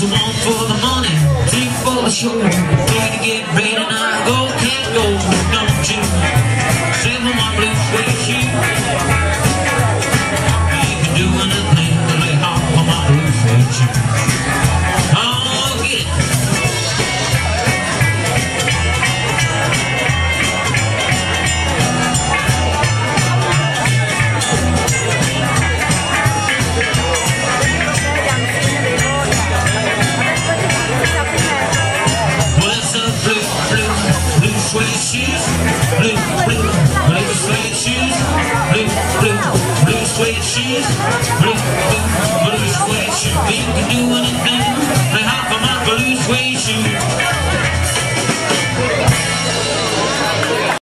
For the money, three for the show, three to get ready, and Blue, blue, blue, blue, can do anything. blue, blue, blue, blue, blue, blue,